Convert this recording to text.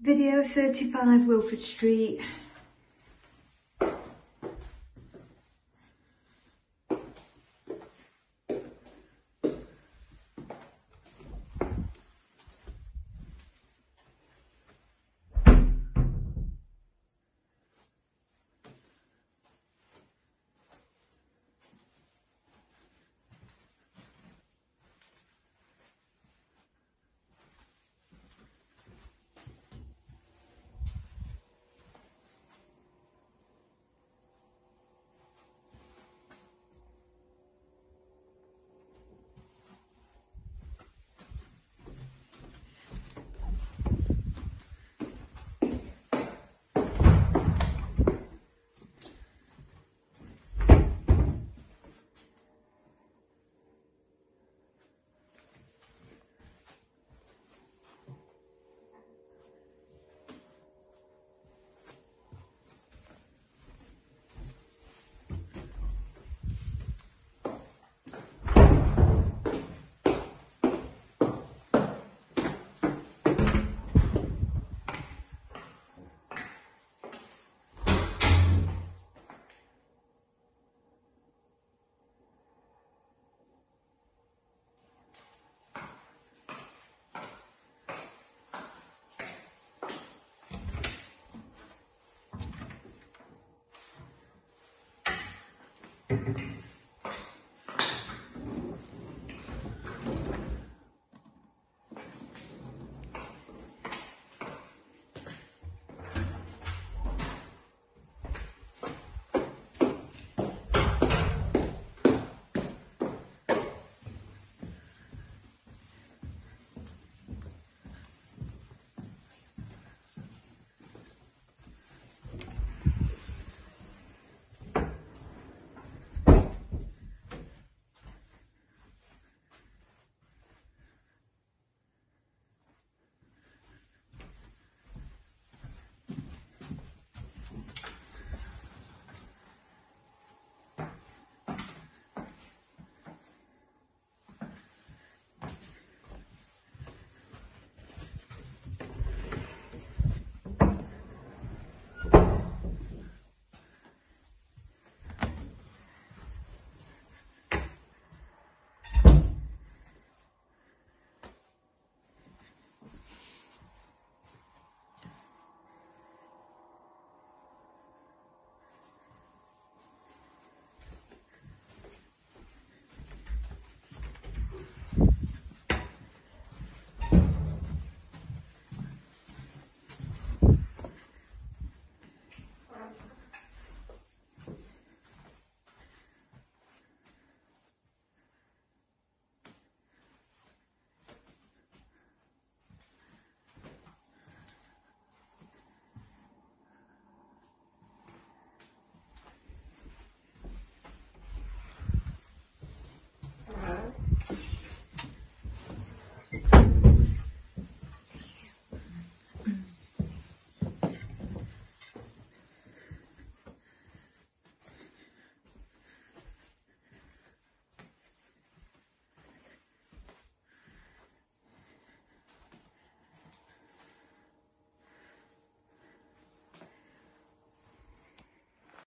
Video 35 Wilford Street.